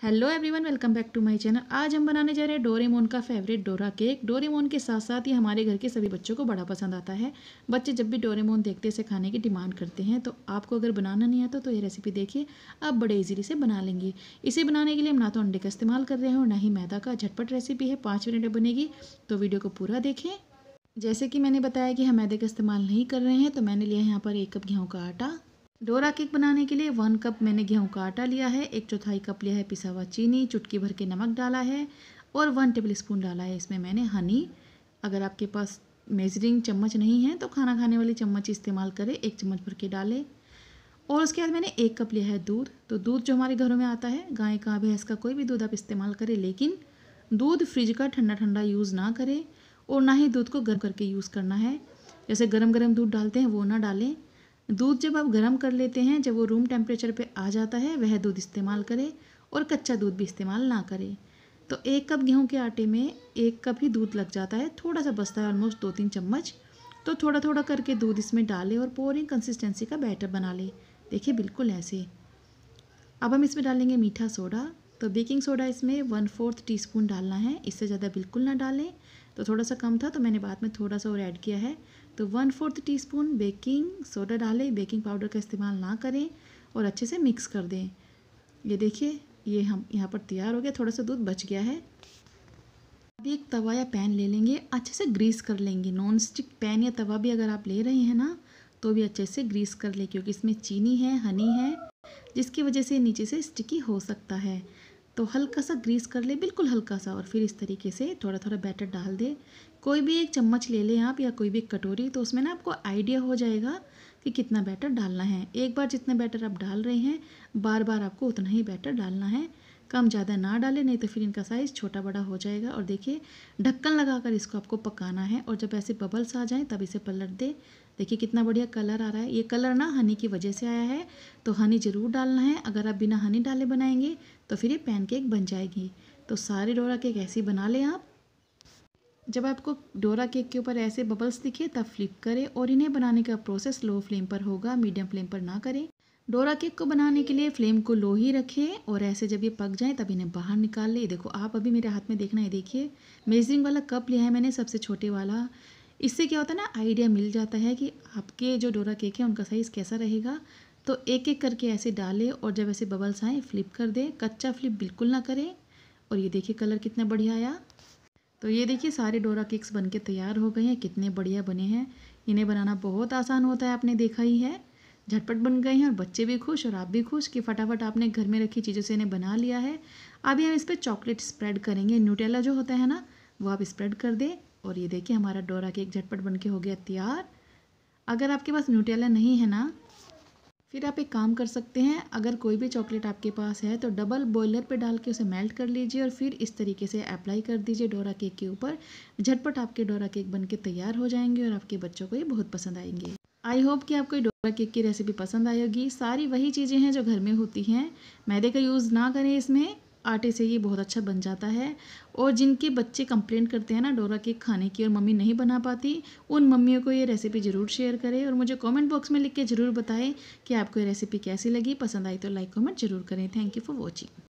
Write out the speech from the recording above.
Hello everyone welcome back to my channel आज हम बनाने जा रहे हैं डोरेमोन का फेवरेट डोरा केक डोरेमोन के साथ साथ ही हमारे घर के सभी बच्चों को बड़ा पसंद आता है। बच्चे जब भी डोरेमोन देखते इसे खाने की डिमांड करते हैं तो आपको अगर बनाना नहीं आता तो ये रेसिपी देखिए, आप बड़े ईजीली से बना लेंगे। इसे बनाने के लिए हम ना तो अंडे का इस्तेमाल कर रहे हैं और ना ही मैदा का झटपट रेसिपी है, पाँच मिनट में बनेगी। तो वीडियो को पूरा देखें। जैसे कि मैंने बताया कि हम मैदे का इस्तेमाल नहीं कर रहे हैं तो मैंने लिया यहाँ पर एक कप गेहूँ का आटा। डोरा केक बनाने के लिए वन कप मैंने गेहूँ का आटा लिया है, एक चौथाई कप लिया है पिसा हुआ चीनी, चुटकी भर के नमक डाला है और वन टेबल स्पून डाला है। इसमें मैंने हनी, अगर आपके पास मेजरिंग चम्मच नहीं है तो खाना खाने वाली चम्मच इस्तेमाल करें, एक चम्मच भर के डालें। और उसके बाद मैंने एक कप लिया है दूध। तो दूध जो हमारे घरों में आता है, गाय का, भैंस का कोई भी दूध आप इस्तेमाल करें, लेकिन दूध फ्रिज का ठंडा ठंडा यूज़ ना करें और ना ही दूध को गर्म करके यूज़ करना है। जैसे गर्म गर्म दूध डालते हैं, वो ना डालें। दूध जब आप गर्म कर लेते हैं, जब वो रूम टेम्परेचर पे आ जाता है, वह दूध इस्तेमाल करें और कच्चा दूध भी इस्तेमाल ना करें। तो एक कप गेहूँ के आटे में एक कप ही दूध लग जाता है थोड़ा सा बचता है ऑलमोस्ट दो तीन चम्मच। तो थोड़ा थोड़ा करके दूध इसमें डालें और पोरिंग कंसिस्टेंसी का बैटर बना लें। देखिए, बिल्कुल ऐसे। अब हम इसमें डालेंगे मीठा सोडा। तो बेकिंग सोडा इसमें वन फोर्थ टी स्पून डालना है। इससे ज़्यादा बिल्कुल ना डालें। तो थोड़ा सा कम था तो मैंने बाद में थोड़ा सा और ऐड किया है। तो one fourth teaspoon baking soda डालें। बेकिंग पाउडर का इस्तेमाल ना करें और अच्छे से मिक्स कर दें। ये देखिए, ये हम यहाँ पर तैयार हो गया। थोड़ा सा दूध बच गया है। अभी एक तवा या पैन ले लेंगे। अच्छे से ग्रीस कर लेंगे। नॉन स्टिक पैन या तवा भी अगर आप ले रहे हैं ना तो भी अच्छे से ग्रीस कर लें, क्योंकि इसमें चीनी है, हनी है, जिसकी वजह से नीचे से स्टिकी हो सकता है। तो हल्का सा ग्रीस कर ले, बिल्कुल हल्का सा और फिर इस तरीके से थोड़ा थोड़ा बैटर डाल दे। कोई भी एक चम्मच ले लें आप या कोई भी कटोरी तो उसमें ना आपको आइडिया हो जाएगा कि कितना बैटर डालना है। एक बार जितना बैटर आप डाल रहे हैं बार बार आपको उतना ही बैटर डालना है। कम ज़्यादा ना डालें, नहीं तो फिर इनका साइज़ छोटा बड़ा हो जाएगा। और देखिए, ढक्कन लगाकर इसको आपको पकाना है और जब ऐसे बबल्स आ जाएँ, तब इसे पलट दे। देखिए कितना बढ़िया कलर आ रहा है। ये कलर ना हनी की वजह से आया है तो हनी ज़रूर डालना है। अगर आप बिना हनी डाले बनाएँगे तो फिर ये पैनकेक बन जाएगी। तो सारे डोरा केक ऐसे बना लें आप। जब आपको डोरा केक के ऊपर ऐसे बबल्स दिखे, तब फ्लिप करें और इन्हें बनाने का प्रोसेस लो फ्लेम पर होगा, मीडियम फ्लेम पर ना करें। डोरा केक को बनाने के लिए फ्लेम को लो ही रखें और ऐसे जब ये पक जाए, तब इन्हें बाहर निकाल लें। देखो, आप अभी मेरे हाथ में देखना है, देखिए। मेजरिंग वाला कप लिया है मैंने, सबसे छोटे वाला। इससे क्या होता है ना आइडिया मिल जाता है कि आपके जो डोरा केक है, उनका साइज़ कैसा रहेगा। तो एक एक करके ऐसे डालें और जब ऐसे बबल्स आएँ फ्लिप कर दें। कच्चा फ्लिप बिल्कुल ना करें। और ये देखिए कलर कितना बढ़िया आया। तो ये देखिए सारे डोरा केक्स बन के तैयार हो गए हैं। कितने बढ़िया बने हैं। इन्हें बनाना बहुत आसान होता है, आपने देखा ही है। झटपट बन गए हैं और बच्चे भी खुश और आप भी खुश कि फटाफट आपने घर में रखी चीज़ों से इन्हें बना लिया है। अभी हम इस पर चॉकलेट स्प्रेड करेंगे। न्यूटेला जो होता है ना, वो आप स्प्रेड कर दें। और ये देखिए, हमारा डोरा केक झटपट बन के हो गया तैयार। अगर आपके पास न्यूटेला नहीं है ना, फिर आप एक काम कर सकते हैं, अगर कोई भी चॉकलेट आपके पास है तो डबल बॉयलर पे डाल के उसे मेल्ट कर लीजिए और फिर इस तरीके से अप्लाई कर दीजिए डोरा केक के ऊपर। झटपट आपके डोरा केक बन के तैयार हो जाएँगे और आपके बच्चों को ये बहुत पसंद आएँगे। आई होप कि आपको डोरा केक की रेसिपी पसंद आएगी सारी वही चीज़ें हैं जो घर में होती हैं। मैदे का यूज़ ना करें इसमें। आटे से ये बहुत अच्छा बन जाता है। और जिनके बच्चे कंप्लेंट करते हैं ना डोरा केक खाने की और मम्मी नहीं बना पाती, उन मम्मियों को ये रेसिपी ज़रूर शेयर करें और मुझे कमेंट बॉक्स में लिख के ज़रूर बताएँ कि आपको ये रेसिपी कैसी लगी। पसंद आई तो लाइक कमेंट ज़रूर करें। Thank you for watching